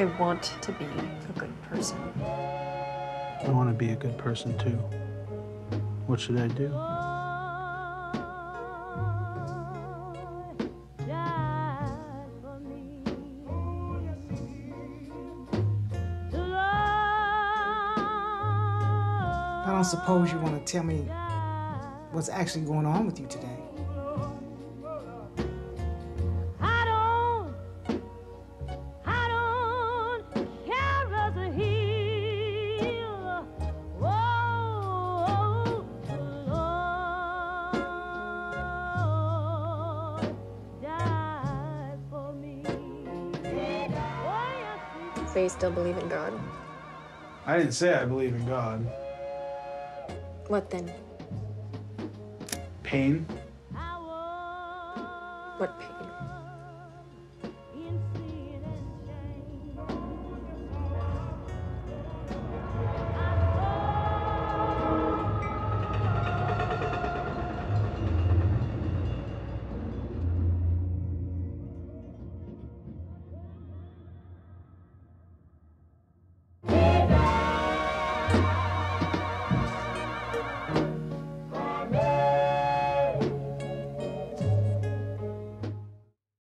I want to be a good person. I want to be a good person too. What should I do? I don't suppose you want to tell me what's actually going on with you today. So you still believe in God? I didn't say I believe in God. What then? Pain? What pain?